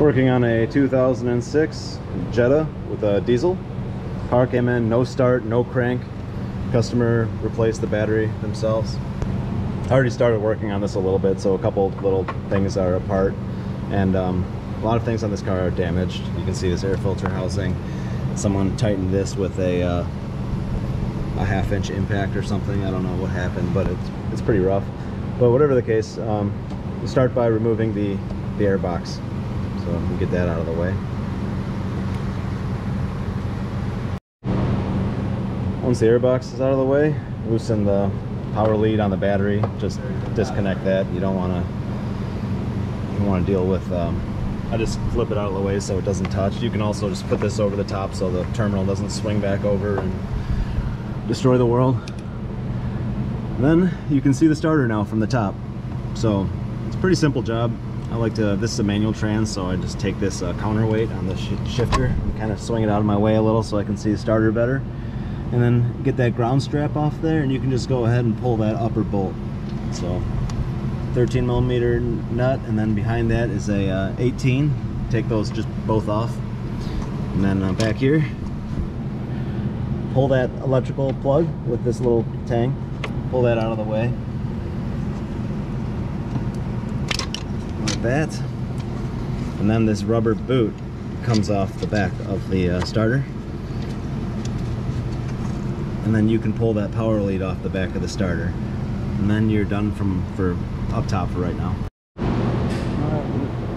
Working on a 2006 Jetta with a diesel. Car came in, no start, no crank. Customer replaced the battery themselves. I already started working on this a little bit, so a couple little things are apart. And um, a lot of things on this car are damaged. You can see this air filter housing. Someone tightened this with a, uh, a half inch impact or something. I don't know what happened, but it's, it's pretty rough. But whatever the case, um, start by removing the, the air box. So we get that out of the way. Once the air box is out of the way, loosen the power lead on the battery. Just disconnect that. You don't want to you want to deal with. Um, I just flip it out of the way so it doesn't touch. You can also just put this over the top so the terminal doesn't swing back over and destroy the world. And then you can see the starter now from the top. So it's a pretty simple job. I like to, this is a manual trans, so I just take this uh, counterweight on the sh shifter and kind of swing it out of my way a little so I can see the starter better. And then get that ground strap off there and you can just go ahead and pull that upper bolt. So 13 millimeter nut and then behind that is a uh, 18. Take those just both off. And then uh, back here, pull that electrical plug with this little tang. Pull that out of the way. like that and then this rubber boot comes off the back of the uh, starter. And then you can pull that power lead off the back of the starter. And then you're done from for up top for right now.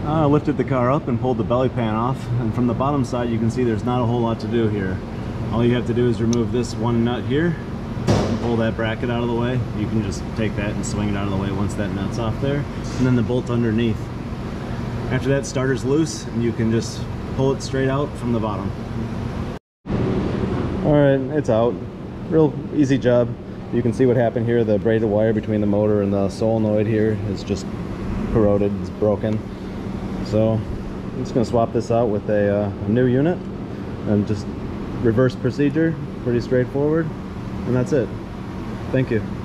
I lifted the car up and pulled the belly pan off. And from the bottom side you can see there's not a whole lot to do here. All you have to do is remove this one nut here and pull that bracket out of the way. You can just take that and swing it out of the way once that nut's off there. And then the bolt underneath after that starter's loose and you can just pull it straight out from the bottom. All right it's out. Real easy job. You can see what happened here. The braided wire between the motor and the solenoid here is just corroded it's broken. So I'm just going to swap this out with a, uh, a new unit and just reverse procedure pretty straightforward and that's it. Thank you